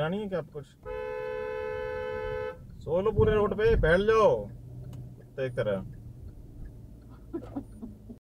जानी है क्या आप कुछ? सोलो पूरे रोड पे बैठ जाओ। तो एक तरह